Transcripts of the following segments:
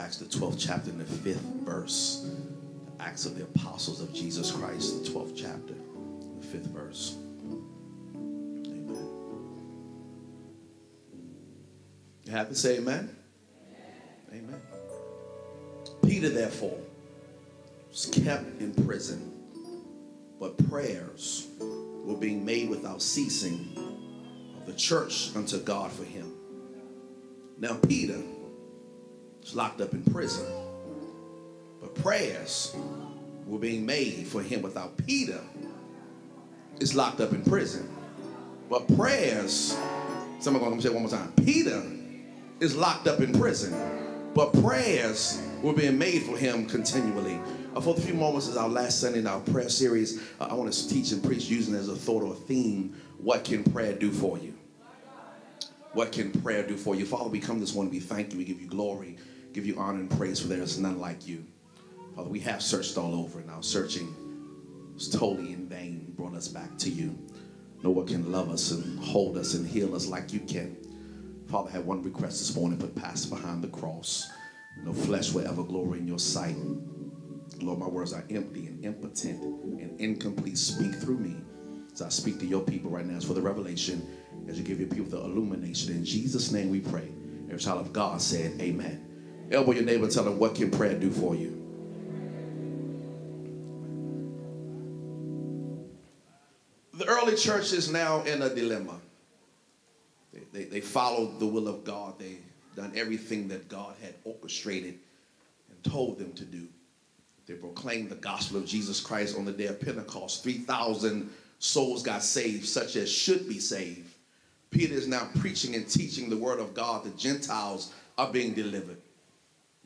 Acts the 12th chapter and the 5th verse. Acts of the Apostles of Jesus Christ, the 12th chapter, the 5th verse. Amen. You have to say amen? Amen. amen. Peter, therefore, was kept in prison, but prayers were being made without ceasing of the church unto God for him. Now, Peter was locked up in prison, but prayers were being made for him without Peter is locked up in prison. But prayers, somebody gonna say it one more time. Peter is locked up in prison, but prayers were being made for him continually. Uh, for the few moments as our last Sunday in our prayer series, uh, I want to teach and preach using as a thought or a theme, what can prayer do for you? What can prayer do for you? Father, we come this morning, we thank you, we give you glory, give you honor and praise, for there is none like you. Father, we have searched all over, and our searching was totally in vain, brought us back to you. No one can love us and hold us and heal us like you can. Father, I one request this morning, but pass behind the cross. No flesh will ever glory in your sight. Lord, my words are empty and impotent and incomplete. Speak through me as I speak to your people right now. As for the revelation, as you give your people the illumination. In Jesus' name we pray. Every child of God said, Amen. Elbow your neighbor tell them, What can prayer do for you? The early church is now in a dilemma. They, they, they followed the will of God. They done everything that God had orchestrated and told them to do. They proclaimed the gospel of Jesus Christ on the day of Pentecost. 3,000 souls got saved, such as should be saved. Peter is now preaching and teaching the word of God. The Gentiles are being delivered.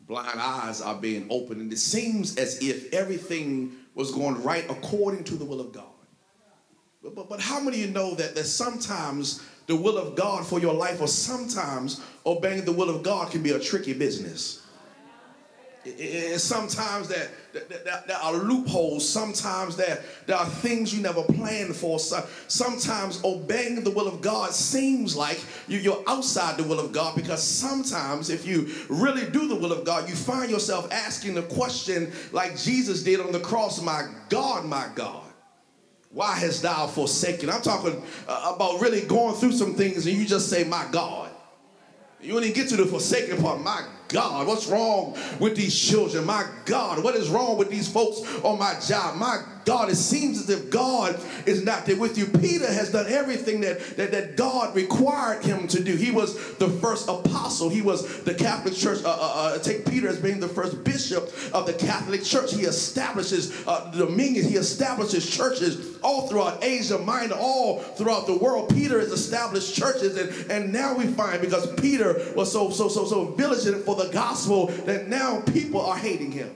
Blind eyes are being opened. And it seems as if everything was going right according to the will of God. But, but, but how many of you know that, that sometimes the will of God for your life or sometimes obeying the will of God can be a tricky business? And sometimes that, that, that, there are loopholes. Sometimes there, there are things you never planned for. So, sometimes obeying the will of God seems like you, are outside the will of God because sometimes if you really do the will of God, you find yourself asking the question like Jesus did on the cross, my God, my God. Why hast thou forsaken? I'm talking uh, about really going through some things and you just say, my God. You don't get to the forsaken part. My God, what's wrong with these children? My God, what is wrong with these folks on my job? My God, it seems as if God is not there with you. Peter has done everything that, that, that God required him to do. He was the first apostle. He was the Catholic Church. Uh, uh, uh, take Peter as being the first bishop of the Catholic Church. He establishes uh, the. He establishes churches all throughout Asia Minor, all throughout the world. Peter has established churches, and, and now we find because Peter was so so so so vigilant for the gospel that now people are hating him.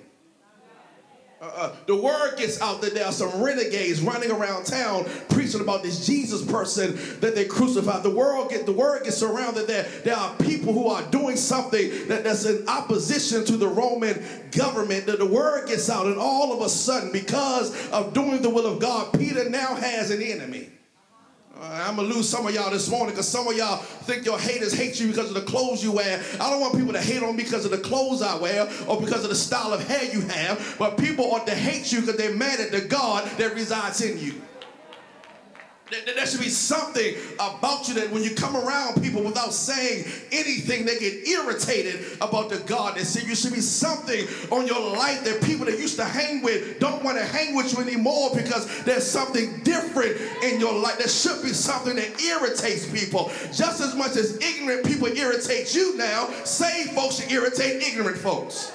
Uh, uh, the word gets out that there are some renegades running around town preaching about this Jesus person that they crucified. The world get the word gets around that there, there are people who are doing something that, that's in opposition to the Roman government. That the word gets out, and all of a sudden, because of doing the will of God, Peter now has an enemy. Uh, I'm gonna lose some of y'all this morning because some of y'all think your haters hate you because of the clothes you wear. I don't want people to hate on me because of the clothes I wear or because of the style of hair you have, but people ought to hate you because they're mad at the God that resides in you. There should be something about you that when you come around people without saying anything, they get irritated about the God that see you. Should be something on your life that people that used to hang with don't want to hang with you anymore because there's something different in your life. There should be something that irritates people. Just as much as ignorant people irritate you now, saved folks should irritate ignorant folks.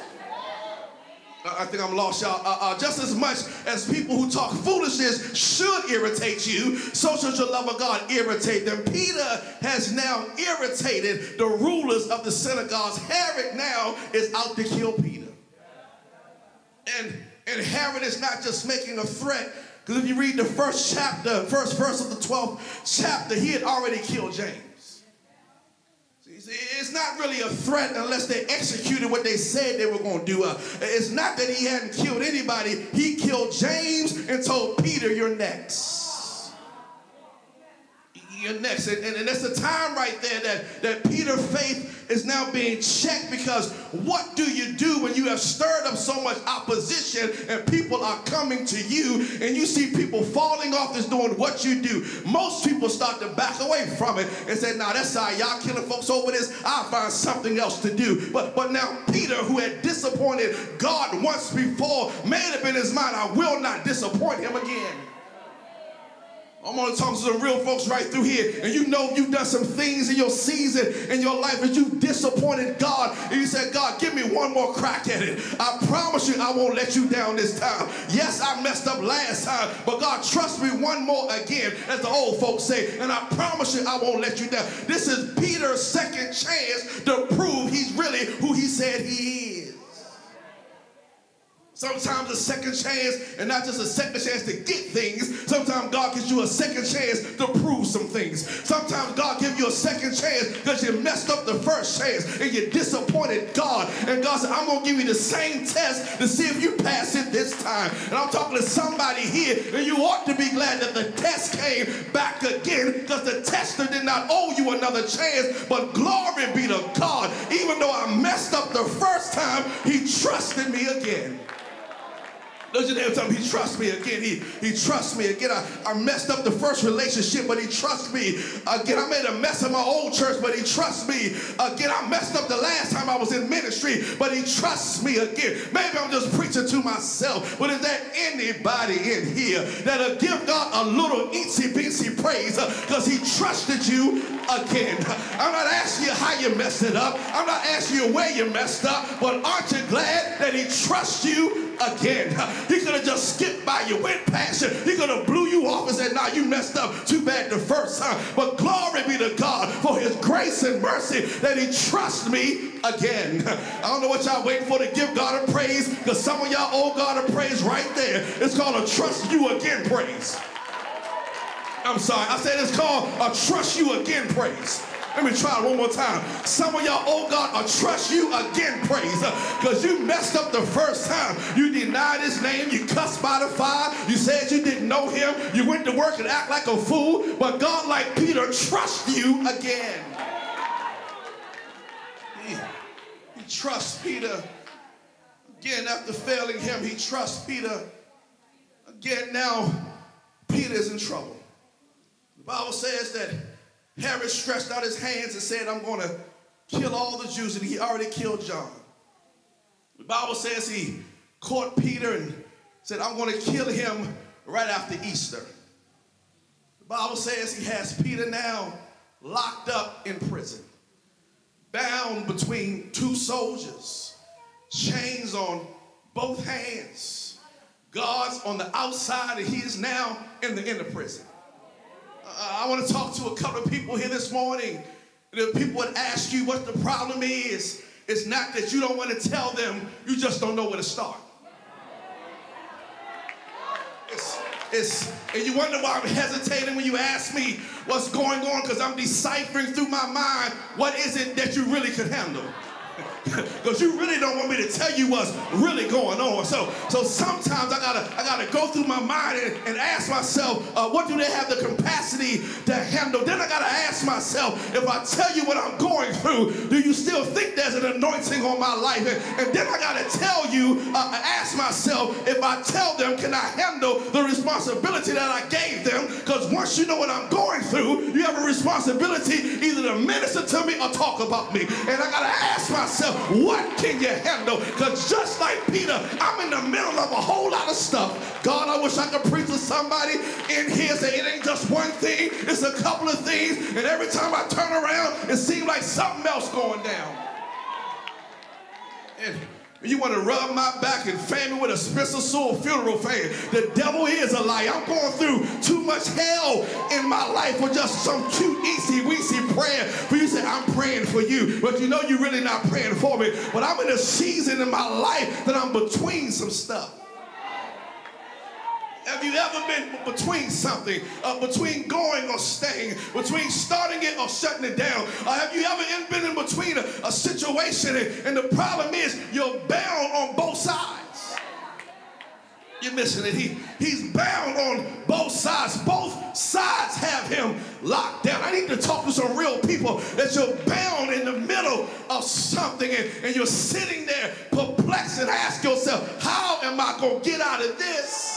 I think I'm lost, y'all. Uh, uh, just as much as people who talk foolishness should irritate you, so should your love of God irritate them. Peter has now irritated the rulers of the synagogues. Herod now is out to kill Peter. And, and Herod is not just making a threat, because if you read the first chapter, first verse of the 12th chapter, he had already killed James. It's not really a threat unless they executed what they said they were going to do. Uh, it's not that he hadn't killed anybody. He killed James and told Peter, you're next. You're next. And, and, and that's the time right there that, that Peter's faith is now being checked because what do you do when you have stirred up so much opposition and people are coming to you and you see people falling off is doing what you do? Most people start to back away from it and say, nah, that's how Y'all killing folks over this. I'll find something else to do. But, but now Peter, who had disappointed God once before, made up in his mind, I will not disappoint him again. I'm gonna talk to some real folks right through here, and you know you've done some things in your season in your life that you disappointed God, and you said, God, give me one more crack at it. I promise you, I won't let you down this time. Yes, I messed up last time, but God, trust me one more again, as the old folks say, and I promise you, I won't let you down. This is Peter's second chance to prove he's really who he said he is. Sometimes a second chance, and not just a second chance to get things. Sometimes God gives you a second chance to prove some things. Sometimes God gives you a second chance because you messed up the first chance and you disappointed God. And God said, I'm going to give you the same test to see if you pass it this time. And I'm talking to somebody here, and you ought to be glad that the test came back again because the tester did not owe you another chance. But glory be to God. Even though I messed up the first time, He trusted me again. At him tell me he trusts me again. He, he trusts me again. I, I messed up the first relationship, but he trusts me. Again, I made a mess of my old church, but he trusts me. Again, I messed up the last time I was in ministry, but he trusts me again. Maybe I'm just preaching to myself, but is there anybody in here that'll give God a little itsy bitsy praise because uh, he trusted you again? I'm not asking you how you messed it up. I'm not asking you where you messed up, but aren't you glad that he trusts you again. He could have just skipped by you, went past you. He could have blew you off and said, nah, you messed up. Too bad the first time. But glory be to God for his grace and mercy that he trusts me again. I don't know what y'all waiting for to give God a praise because some of y'all owe God a praise right there. It's called a trust you again praise. I'm sorry. I said it's called a trust you again praise. Let me try it one more time. Some of y'all, oh God, I trust you again, praise. Because you messed up the first time. You denied his name. You cussed by the fire. You said you didn't know him. You went to work and act like a fool. But God, like Peter, trust you again. He, he trusts Peter again after failing him. He trusts Peter again. Now, Peter is in trouble. The Bible says that Herod stretched out his hands and said, I'm going to kill all the Jews, and he already killed John. The Bible says he caught Peter and said, I'm going to kill him right after Easter. The Bible says he has Peter now locked up in prison, bound between two soldiers, chains on both hands, guards on the outside, and he is now in the inner prison. Uh, I want to talk to a couple of people here this morning. The people would ask you what the problem is. It's not that you don't want to tell them, you just don't know where to start. It's, it's, and you wonder why I'm hesitating when you ask me what's going on because I'm deciphering through my mind what is it that you really could handle because you really don't want me to tell you what's really going on. So, so sometimes I gotta, I gotta go through my mind and, and ask myself, uh, what do they have the capacity to handle? Then I gotta ask myself, if I tell you what I'm going through, do you still think there's an anointing on my life? And, and then I gotta tell you, uh, ask myself, if I tell them, can I handle the responsibility that I gave them? Because once you know what I'm going through, you have a responsibility either to minister to me or talk about me. And I gotta ask myself, what can you handle? Because just like Peter, I'm in the middle of a whole lot of stuff. God, I wish I could preach to somebody in here say it ain't just one thing, it's a couple of things. And every time I turn around, it seems like something else going down. And you want to rub my back and fan me with a Spencer Sewell funeral fan. The devil is a lie. I'm going through too much hell in my life for just some cute, easy, weasy prayer. For you I'm praying for you. But you know you're really not praying for me. But I'm in a season in my life that I'm between some stuff. Have you ever been between something, uh, between going or staying, between starting it or shutting it down? Uh, have you ever been in between a, a situation and, and the problem is you're bound on both sides? You missing it. He, he's bound on both sides. Both sides have him locked down. I need to talk to some real people that you're bound in the middle of something and, and you're sitting there perplexed and ask yourself, how am I going to get out of this?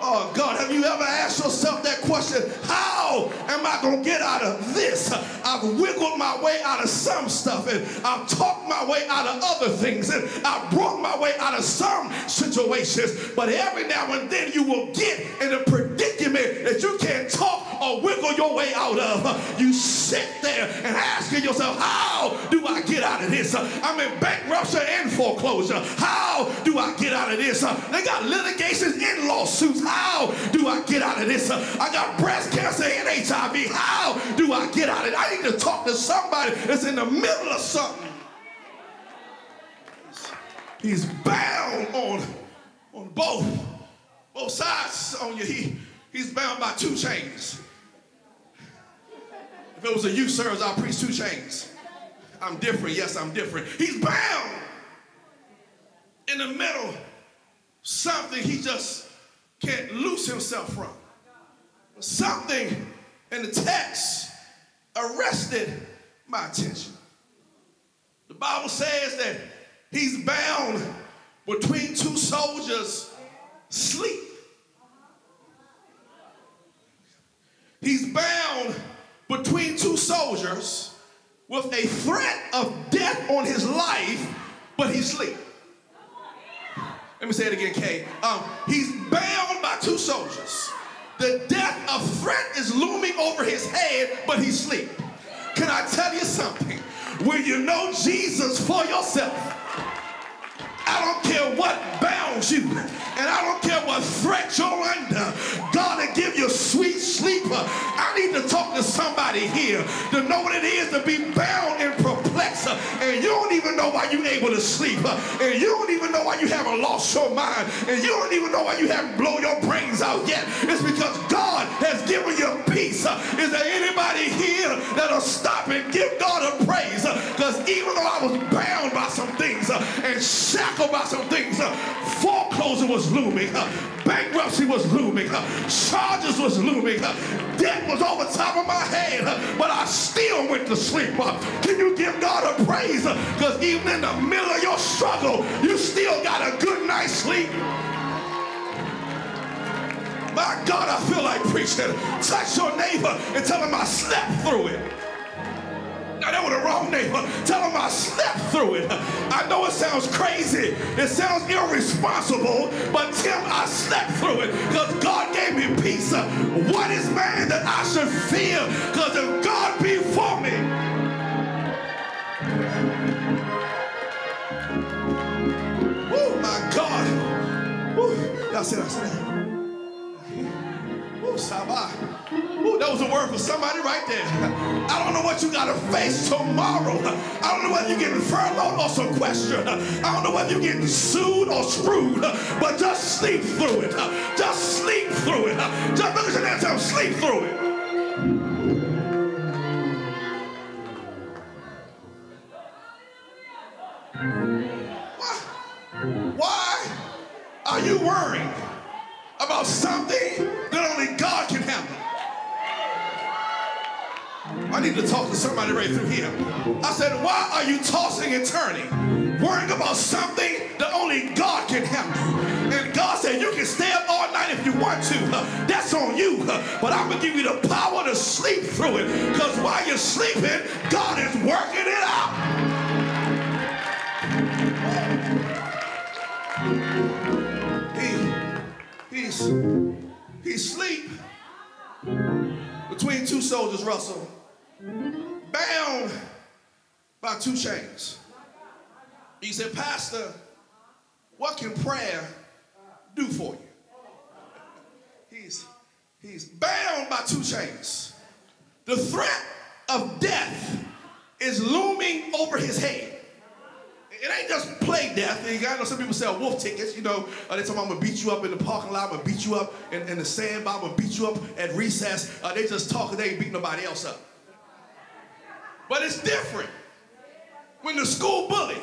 Oh God, have you ever asked yourself that question? How am I going to get out of this? I've wiggled my way out of some stuff and I've talked my way out of other things and I've brought my way out of some situations. But every now and then you will get in a predicament that you can't talk or wiggle your way out of. You sit there and asking yourself, how do I get out of this? I'm in bankruptcy and foreclosure. How do I get out of this? They got litigations and lawsuits. How do I get out of this? I got breast cancer and HIV. How do I get out of it? I need to talk to somebody that's in the middle of something. He's bound on, on both, both sides on you. He, he's bound by two chains. Was a youth service, I'll preach two chains. I'm different. Yes, I'm different. He's bound in the middle. Something he just can't loose himself from. Something in the text arrested my attention. The Bible says that he's bound between two soldiers sleep. He's bound between two soldiers with a threat of death on his life, but he's asleep. Let me say it again, Kay. Um, he's bound by two soldiers. The death of threat is looming over his head, but he's asleep. Can I tell you something? When you know Jesus for yourself, I don't care what somebody here. To know what it is to be bound and perplexed, and you don't know why you're able to sleep, uh, and you don't even know why you haven't lost your mind, and you don't even know why you haven't blown your brains out yet. It's because God has given you peace. Uh, is there anybody here that'll stop and give God a praise? Uh, because even though I was bound by some things and shackled by some things, foreclosure was looming, bankruptcy was looming, charges was looming, debt was over top of my head, but I still went to sleep. Can you give God a praise? Because even in the middle of your struggle, you still got a good night's sleep. My God, I feel like preaching. Touch your neighbor and tell him I slept through it. Now that was the wrong neighbor. Tell him I slept through it. I know it sounds crazy. It sounds irresponsible, but Tim, I slept through it because God gave me peace. What is man that I should fear? Because if God be for me, Y'all sit down. Ooh, Shabach. Ooh, that was a word for somebody right there. I don't know what you got to face tomorrow. I don't know whether you're getting furloughed or sequestered. I don't know whether you're getting sued or screwed, but just sleep through it. Just sleep through it. Just look at your neighbor and sleep through it. Why? Why are you worrying about something that only God can handle? I need to talk to somebody right through here. I said, why are you tossing and turning, worrying about something that only God can handle? And God said, you can stay up all night if you want to. That's on you. But I'm going to give you the power to sleep through it. Because while you're sleeping, God is working it out. He, he's between two soldiers, Russell, bound by two chains. He said, Pastor, what can prayer do for you? He's, he's bound by two chains. The threat of death is looming over his head. It ain't just play death. You know some people sell wolf tickets. You know, uh, they talking I'm gonna beat you up in the parking lot. I'm gonna beat you up in, in the sandbar. I'm gonna beat you up at recess. Uh, they just talking. They ain't beating nobody else up. But it's different when the school bully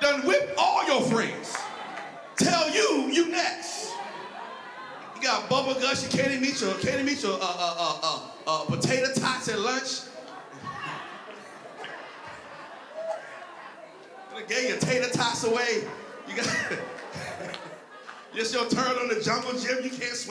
done whip all your friends, tell you you next. You got bubble guts, you can't even eat your, can't even eat your uh, uh, uh, uh, uh, potato tots at lunch. They gave your tater tots away. You got, it's your turn on the jungle gym, you can't swim.